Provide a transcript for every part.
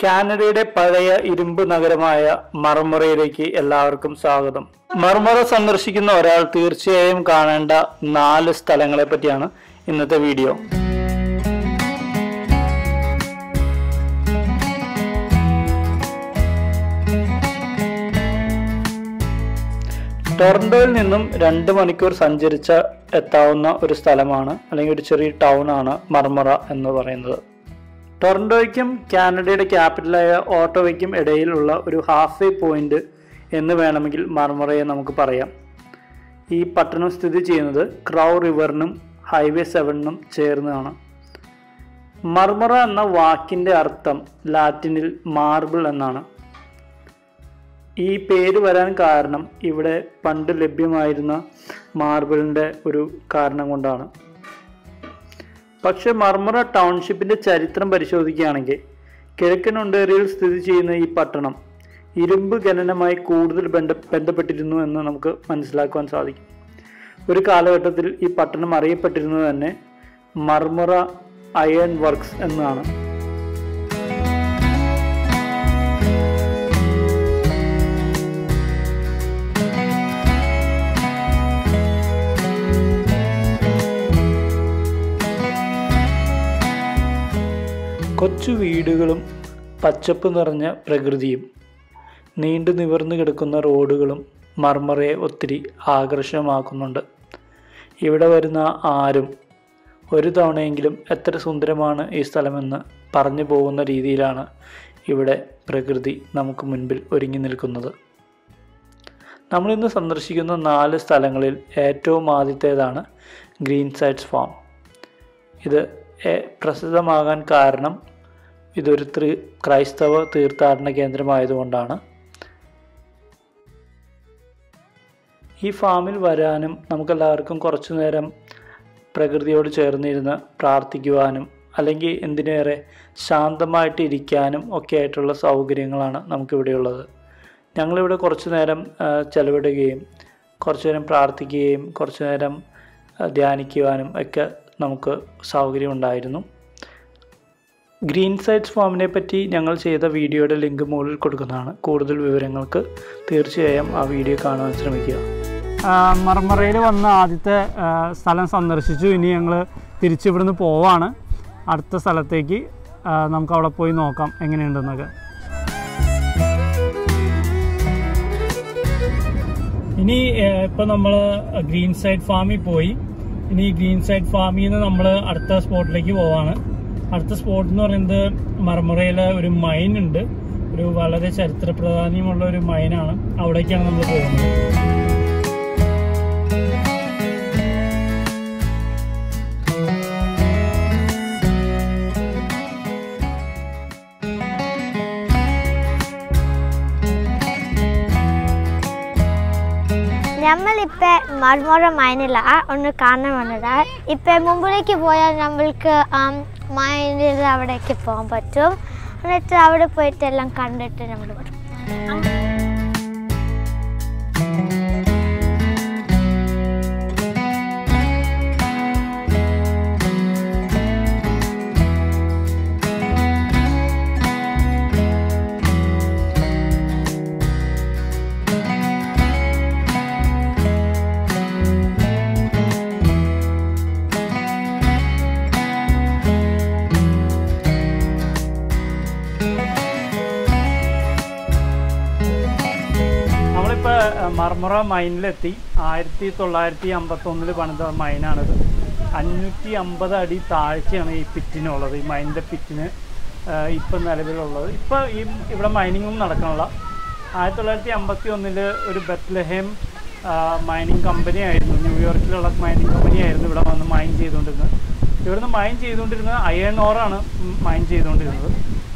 കാനഡയുടെ പഴയ ഇരുമ്പ് നഗരമായ മർമറയിലേക്ക് എല്ലാവർക്കും സ്വാഗതം. മർമറ സന്ദർശിക്കുന്ന ഒരാൾ തീർച്ചയായും കാണേണ്ട നാല് സ്ഥലങ്ങളെ പറ്റിയാണ് ഇന്നത്തെ വീഡിയോ. ടൊറന്റോയിൽ നിന്നും രണ്ട് മണിക്കൂർ സഞ്ചരിച്ച എത്താവുന്ന ഒരു സ്ഥലമാണ് അല്ലെങ്കിൽ ഒരു ചെറിയ ടൗൺ ആണ് മർമറ എന്ന് പറയുന്നത്. ടൊറന്റോയ്ക്കും കാനഡയുടെ ക്യാപിറ്റലായ ഓട്ടോവയ്ക്കും ഇടയിലുള്ള ഒരു ഹാഫ് വേ പോയിന്റ് എന്ന് വേണമെങ്കിൽ മർമറയെ നമുക്ക് പറയാം. ഈ പട്ടണം സ്ഥിതി ചെയ്യുന്നത് ക്രൗ റിവറിനും ഹൈവേ സെവനിനും ചേർന്നതാണ് മർമറ എന്ന വാക്കിന്റെ അർത്ഥം ലാറ്റിനിൽ മാർബിൾ എന്നാണ്. ഈ പേര് വരാൻ കാരണം ഇവിടെ പണ്ട് ലഭ്യമായിരുന്ന മാർബിളിന്റെ ഒരു കാരണം കൊണ്ടാണ്. പക്ഷെ മർമറ ടൗൺഷിപ്പിന്റെ ചരിത്രം പരിശോധിക്കുകയാണെങ്കിൽ കിഴക്കൻ ഒണ്ടേറിയയിൽ സ്ഥിതി ചെയ്യുന്ന ഈ പട്ടണം. ഇരുമ്പ് ഖനനമായി കൂടുതൽ ബന്ധ ബന്ധപ്പെട്ടിരുന്നു എന്ന് നമുക്ക് മനസ്സിലാക്കുവാൻ സാധിക്കും. ഒരു കാലഘട്ടത്തിൽ ഈ പട്ടണം അറിയപ്പെട്ടിരുന്നത് തന്നെ മർമറ അയൺ വർക്ക്സ് എന്നാണ്. കൊച്ചു വീടുകളും പച്ചപ്പ് നിറഞ്ഞ പ്രകൃതിയും നീണ്ടു നിവർന്നു കിടക്കുന്ന റോഡുകളും മർമറയെ ഒത്തിരി ആകർഷകമാക്കുന്നുണ്ട്. ഇവിടെ വരുന്ന ആരും ഒരു തവണയെങ്കിലും എത്ര സുന്ദരമാണ് ഈ സ്ഥലമെന്ന് പറഞ്ഞു പോകുന്ന രീതിയിലാണ് ഇവിടെ പ്രകൃതി നമുക്ക് മുൻപിൽ ഒരുങ്ങി നിൽക്കുന്നത്. നമ്മളിന്ന് സന്ദർശിക്കുന്ന നാല് സ്ഥലങ്ങളിൽ ഏറ്റവും ആദ്യത്തേതാണ് ഗ്രീൻ സൈഡ്സ് ഫാം. ഇത് പ്രസിദ്ധമാകാൻ കാരണം ഇതൊരു ത്രി ക്രൈസ്തവ തീർത്ഥാടന കേന്ദ്രമായതുകൊണ്ടാണ്. ഈ ഫാമിൽ വരാനും നമുക്കെല്ലാവർക്കും കുറച്ചു നേരം പ്രകൃതിയോട് ചേർന്നിരുന്ന് പ്രാർത്ഥിക്കുവാനും അല്ലെങ്കിൽ എന്തിനേറെ ശാന്തമായിട്ട് ഇരിക്കാനും ഒക്കെ ആയിട്ടുള്ള സൗകര്യങ്ങളാണ് നമുക്കിവിടെയുള്ളത്. ഞങ്ങളിവിടെ കുറച്ചു നേരം ചെലവിടുകയും കുറച്ചു നേരം പ്രാർത്ഥിക്കുകയും കുറച്ചു നേരം ധ്യാനിക്കുവാനും ഒക്കെ നമുക്ക് സൗകര്യമുണ്ടായിരുന്നു. ഗ്രീൻ സൈഡ്സ് ഫാമിനെ പറ്റി ഞങ്ങൾ ചെയ്ത വീഡിയോയുടെ ലിങ്ക് മുകളിൽ കൊടുക്കുന്നതാണ്. കൂടുതൽ വിവരങ്ങൾക്ക് തീർച്ചയായും ആ വീഡിയോ കാണാൻ ശ്രമിക്കുക. മർമറയിൽ വന്ന ആദ്യത്തെ സ്ഥലം സന്ദർശിച്ചു. ഇനി ഞങ്ങൾ തിരിച്ചിവിടുന്ന് പോവാണ്. അടുത്ത സ്ഥലത്തേക്ക് നമുക്ക് അവിടെ പോയി നോക്കാം എങ്ങനെയുണ്ടെന്നൊക്കെ. ഇനി ഇപ്പം നമ്മൾ ഗ്രീൻ സൈഡ് ഫാമിൽ പോയി. ഇനി ഗ്രീൻ സൈഡ് ഫാമിൽ നിന്ന് നമ്മൾ അടുത്ത സ്പോട്ടിലേക്ക് പോവാണ്. അടുത്ത സ്പോട്ട് എന്ന് പറയുന്നത് മർമറയിലെ ഒരു മൈൻ ഉണ്ട്. ഒരു വളരെ ചരിത്ര പ്രാധാന്യമുള്ള ഒരു മൈനാണ് അവിടേക്കാണ് നമ്മൾ പോകുന്നത്. നമ്മളിപ്പോ മർമോറ മൈനില ഒന്ന് കാണാൻ വന്നതാ. ഇപ്പൊ മുമ്പിലേക്ക് പോയാൽ നമ്മൾക്ക് മൈനിൽ അവിടേക്ക് പോകാൻ പറ്റും. എന്നിട്ട് അവിടെ പോയിട്ട് എല്ലാം കണ്ടിട്ട് നമ്മൾ വരും. മർമറ മൈനിലെത്തി. ആയിരത്തി തൊള്ളായിരത്തി അമ്പത്തൊന്നിൽ പണിത മൈനാണിത്. അഞ്ഞൂറ്റി അമ്പത് അടി താഴ്ചയാണ് ഈ പിറ്റിനുള്ളത്. ഈ മൈനിന്റെ പിറ്റിന് ഇപ്പം നിലവിലുള്ളത്. ഇപ്പോൾ ഈ ഇവിടെ മൈനിങ്ങും നടക്കാനുള്ള ആയിരത്തി തൊള്ളായിരത്തി അമ്പത്തി ഒന്നിൽ ഒരു ബത്ലഹേം മൈനിങ് കമ്പനി ആയിരുന്നു ന്യൂയോർക്കിലുള്ള മൈനിങ് കമ്പനി ആയിരുന്നു ഇവിടെ വന്ന് മൈൻ ചെയ്തുകൊണ്ടിരുന്നത്. ഇവിടുന്ന് മൈൻ ചെയ്തുകൊണ്ടിരുന്നത് അയൺ ഓറാണ് മൈൻ ചെയ്തുകൊണ്ടിരുന്നത്.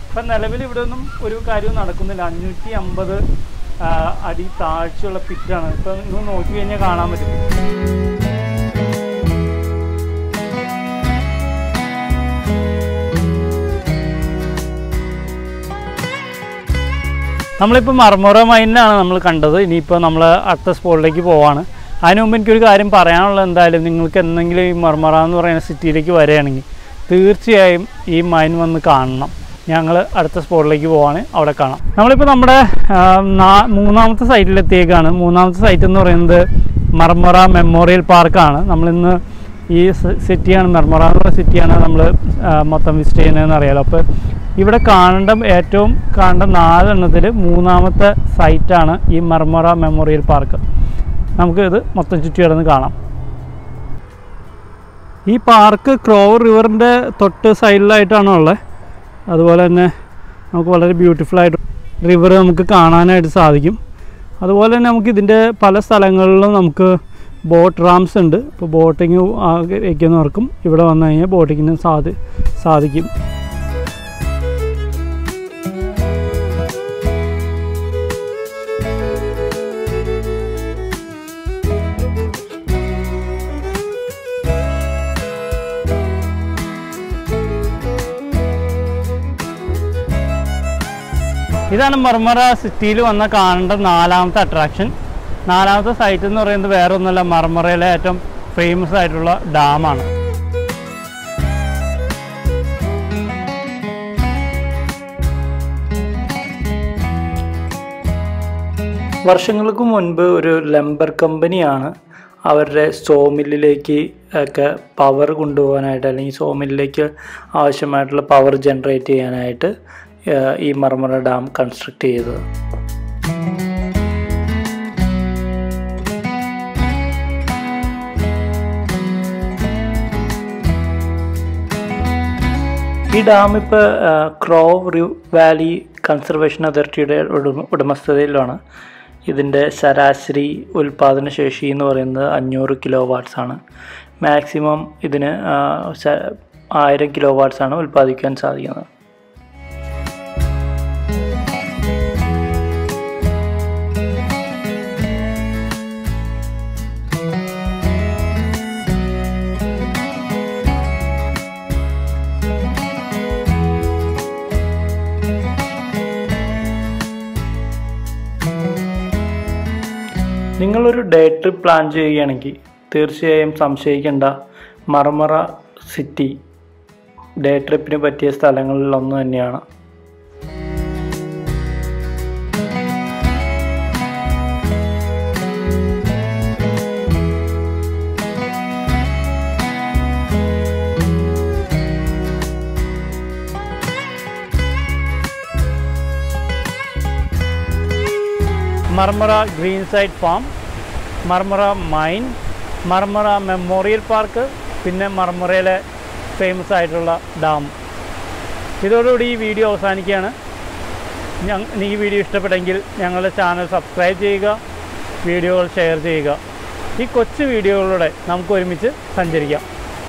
ഇപ്പം നിലവിൽ ഇവിടെ ഒന്നും ഒരു കാര്യവും നടക്കുന്നില്ല. അഞ്ഞൂറ്റി അമ്പത് അടി താഴ്ചയുള്ള പിറ്റാണ്. ഇപ്പം നിങ്ങൾ നോക്കി കഴിഞ്ഞാൽ കാണാൻ പറ്റും. നമ്മളിപ്പോൾ മർമോറ മൈനിലാണ് നമ്മൾ കണ്ടത്. ഇനിയിപ്പോൾ നമ്മൾ അടുത്ത സ്പോട്ടിലേക്ക് പോവാണ്. അതിന് മുമ്പ് എനിക്കൊരു കാര്യം പറയാനുള്ളത് എന്തായാലും നിങ്ങൾക്ക് എന്തെങ്കിലും ഈ മർമറ എന്ന് പറയുന്ന സിറ്റിയിലേക്ക് വരികയാണെങ്കിൽ തീർച്ചയായും ഈ മൈൻ വന്ന് കാണണം. ഞങ്ങൾ അടുത്ത സ്പോട്ടിലേക്ക് പോവാണ്. അവിടെ കാണാം. നമ്മളിപ്പോൾ നമ്മുടെ മൂന്നാമത്തെ സൈറ്റിലെത്തിയേക്കാണ്. മൂന്നാമത്തെ സൈറ്റ് എന്ന് പറയുന്നത് മർമറ മെമ്മോറിയൽ പാർക്കാണ്. നമ്മളിന്ന് ഈ സിറ്റിയാണ് മർമറ എന്നുള്ള സിറ്റിയാണ് നമ്മൾ മൊത്തം വിസിറ്റ് ചെയ്യുന്നതെന്ന് അറിയാലോ. അപ്പോൾ ഇവിടെ കാണേണ്ട ഏറ്റവും കാണേണ്ട നാലെണ്ണത്തിൽ മൂന്നാമത്തെ സൈറ്റാണ് ഈ മർമറ മെമ്മോറിയൽ പാർക്ക്. നമുക്ക് ഇത് മൊത്തം ചുറ്റി കിടന്ന് കാണാം. ഈ പാർക്ക് ക്രോവർ റിവറിന്റെ തൊട്ട് സൈഡിലായിട്ടാണ് ഉള്ളത്? അതുപോലെ തന്നെ നമുക്ക് വളരെ ബ്യൂട്ടിഫുൾ ആയിട്ട് റിവർ നമുക്ക് കാണാനായിട്ട് സാധിക്കും. അതുപോലെ തന്നെ നമുക്ക് ഇതിന്റെ പല സ്ഥലങ്ങളിലും നമുക്ക് ബോട്ട് റാംസ് ഉണ്ട്. ഇപ്പോൾ ബോട്ടിങ് ആഗ്രഹിക്കുന്നവർക്കും ഇവിടെ വന്നു കഴിഞ്ഞാൽ ബോട്ടിങ്ങിന് സാധി സാധിക്കും. ഇതാണ് മർമറ സിറ്റിയിൽ വന്ന കാണേണ്ട നാലാമത്തെ അട്രാക്ഷൻ നാലാമത്തെ സൈറ്റ് എന്ന് പറയുന്നത് വേറെ ഒന്നുമല്ല മർമറയിലെ ഏറ്റവും ഫേമസ് ആയിട്ടുള്ള ഡാമാണ്. വർഷങ്ങൾക്ക് മുൻപ് ഒരു ലംബർ കമ്പനിയാണ് അവരുടെ സോമില്ലിലേക്ക് ഒക്കെ പവർ കൊണ്ടുപോകാനായിട്ട് അല്ലെങ്കിൽ സോമില്ലിലേക്ക് ആവശ്യമായിട്ടുള്ള പവർ ജനറേറ്റ് ചെയ്യാനായിട്ട് ഈ മർമറ ഡാം കൺസ്ട്രക്ട് ചെയ്തത്. ഈ ഡാം ഇപ്പോൾ ക്രോവ് റിവ് വാലി കൺസർവേഷൻ അതോറിറ്റിയുടെ ഉടമ ഉടമസ്ഥതയിലാണ്. ഇതിന്റെ ശരാശരി ഉൽപാദന ശേഷി എന്ന് പറയുന്നത് അഞ്ഞൂറ് കിലോ വാട്ട്സ് ആണ്. മാക്സിമം ഇതിന് ആയിരം കിലോ വാട്ട്സ് ആണ് ഉൽപ്പാദിക്കാൻ സാധിക്കുന്നത്. നിങ്ങളൊരു ഡേ ട്രിപ്പ് പ്ലാൻ ചെയ്യുകയാണെങ്കിൽ തീർച്ചയായും സംശയിക്കേണ്ട. മർമറ സിറ്റി ഡേ ട്രിപ്പിന് പറ്റിയ സ്ഥലങ്ങളിൽ ഒന്ന് തന്നെയാണ്. Marmara green side farm Marmara mine Marmara memorial park പിന്നെ മർമറയിലെ ഫേമസ് ആയിട്ടുള്ള ഡാം ഇതോടുകൂടി ഈ വീഡിയോ അവസാനിക്കുകയാണ്. ഈ വീഡിയോ ഇഷ്ടപ്പെട്ടെങ്കിൽ ഞങ്ങളുടെ ചാനൽ സബ്സ്ക്രൈബ് ചെയ്യുക വീഡിയോകൾ ഷെയർ ചെയ്യുക. ഈ കൊച്ചു വീഡിയോകളിലൂടെ നമുക്ക് ഒരുമിച്ച് സഞ്ചരിക്കാം.